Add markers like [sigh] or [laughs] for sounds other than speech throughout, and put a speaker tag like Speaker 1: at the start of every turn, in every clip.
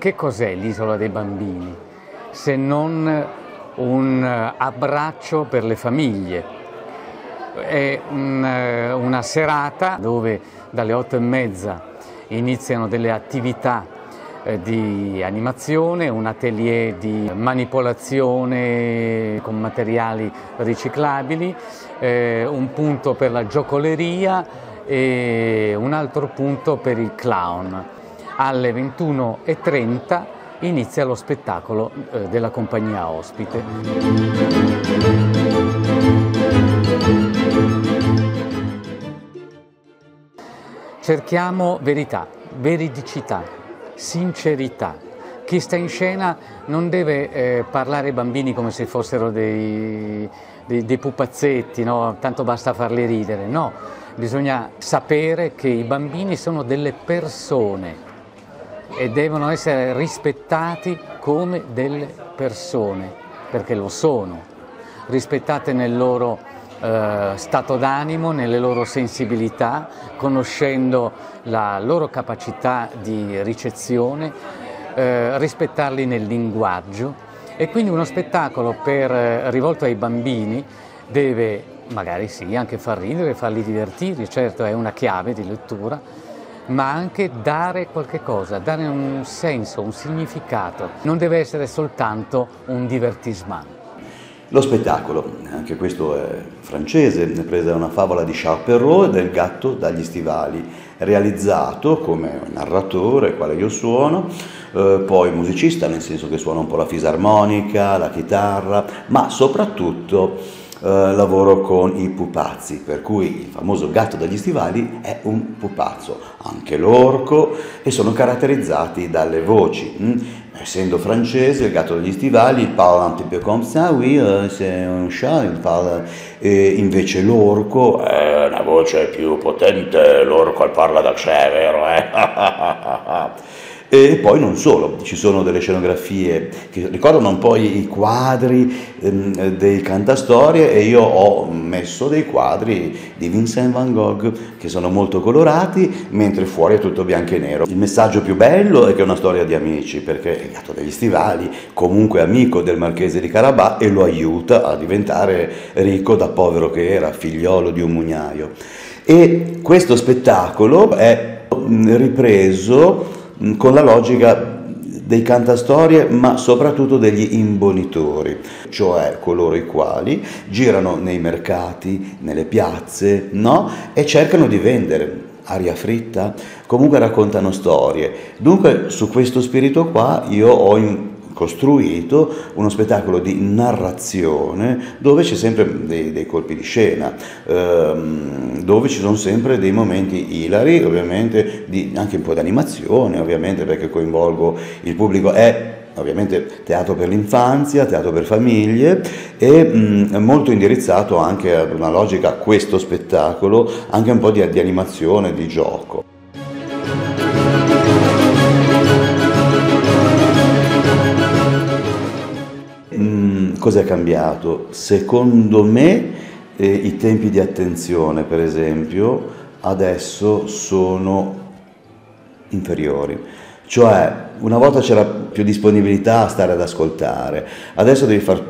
Speaker 1: che cos'è l'isola dei bambini? Se non un abbraccio per le famiglie. È un, una serata dove dalle otto e mezza iniziano delle attività eh, di animazione, un atelier di manipolazione con materiali riciclabili, eh, un punto per la giocoleria e un altro punto per il clown. Alle 21.30 inizia lo spettacolo eh, della compagnia ospite. Cerchiamo verità, veridicità, sincerità. Chi sta in scena non deve eh, parlare ai bambini come se fossero dei, dei, dei pupazzetti, no? tanto basta farli ridere, no, bisogna sapere che i bambini sono delle persone e devono essere rispettati come delle persone, perché lo sono, rispettate nel loro eh, stato d'animo, nelle loro sensibilità, conoscendo la loro capacità di ricezione, eh, rispettarli nel linguaggio. E quindi uno spettacolo per, eh, rivolto ai bambini deve magari sì anche far ridere, farli divertire, certo è una chiave di lettura, ma anche dare qualche cosa, dare un senso, un significato. Non deve essere soltanto un divertissement.
Speaker 2: Lo spettacolo, anche questo è francese, è presa da una favola di Charles Perrault del gatto dagli stivali, realizzato come narratore, quale io suono, eh, poi musicista, nel senso che suona un po' la fisarmonica, la chitarra, ma soprattutto eh, lavoro con i pupazzi, per cui il famoso gatto dagli stivali è un pupazzo, anche l'orco, e sono caratterizzati dalle voci. Hm? essendo francese, il gatto degli stivali, parla un peu comme ça, oui, euh, c'est un chat, il parla, e invece l'orco è una voce più potente, l'orco parla da c'è, vero? Eh? [laughs] E poi non solo, ci sono delle scenografie che ricordano un po' i quadri ehm, dei cantastorie e io ho messo dei quadri di Vincent van Gogh che sono molto colorati, mentre fuori è tutto bianco e nero. Il messaggio più bello è che è una storia di amici, perché è gatto degli stivali, comunque amico del marchese di Carabà e lo aiuta a diventare ricco da povero che era, figliolo di un mugnaio. E questo spettacolo è ripreso con la logica dei cantastorie, ma soprattutto degli imbonitori, cioè coloro i quali girano nei mercati, nelle piazze, no? E cercano di vendere aria fritta, comunque raccontano storie. Dunque su questo spirito qua io ho costruito uno spettacolo di narrazione dove c'è sempre dei, dei colpi di scena, ehm, dove ci sono sempre dei momenti ilari, ovviamente di, anche un po' di animazione, ovviamente perché coinvolgo il pubblico. È ovviamente teatro per l'infanzia, teatro per famiglie e mh, molto indirizzato anche ad una logica, questo spettacolo, anche un po' di, di animazione, di gioco. Cosa è cambiato? Secondo me eh, i tempi di attenzione, per esempio, adesso sono inferiori. Cioè, una volta c'era più disponibilità a stare ad ascoltare, adesso devi fare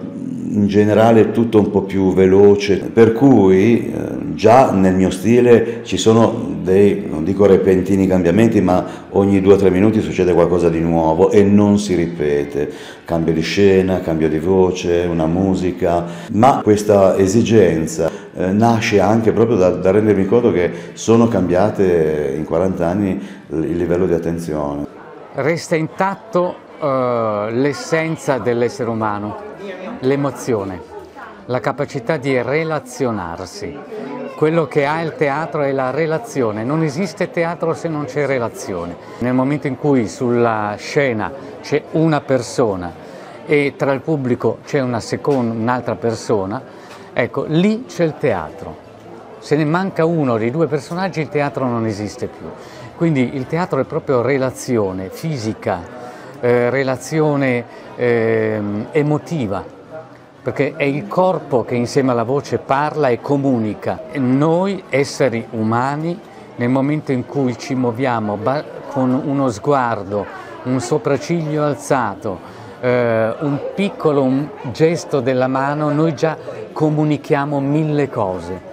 Speaker 2: in generale tutto un po' più veloce, per cui eh, già nel mio stile ci sono dei, non dico repentini cambiamenti, ma ogni due o tre minuti succede qualcosa di nuovo e non si ripete, cambio di scena, cambio di voce, una musica, ma questa esigenza eh, nasce anche proprio da, da rendermi conto che sono cambiate in 40 anni il livello di attenzione.
Speaker 1: Resta intatto uh, l'essenza dell'essere umano l'emozione, la capacità di relazionarsi. Quello che ha il teatro è la relazione, non esiste teatro se non c'è relazione. Nel momento in cui sulla scena c'è una persona e tra il pubblico c'è una seconda, un'altra persona, ecco, lì c'è il teatro. Se ne manca uno dei due personaggi il teatro non esiste più. Quindi il teatro è proprio relazione fisica, eh, relazione eh, emotiva perché è il corpo che insieme alla voce parla e comunica. Noi esseri umani, nel momento in cui ci muoviamo con uno sguardo un sopracciglio alzato, eh, un piccolo gesto della mano, noi già comunichiamo mille cose.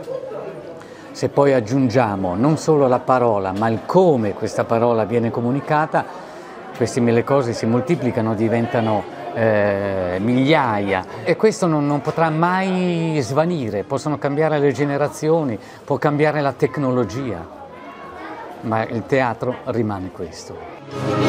Speaker 1: Se poi aggiungiamo non solo la parola, ma il come questa parola viene comunicata, queste mille cose si moltiplicano, diventano eh, migliaia e questo non, non, potrà mai svanire, possono cambiare le generazioni, può cambiare la tecnologia, ma il teatro rimane questo.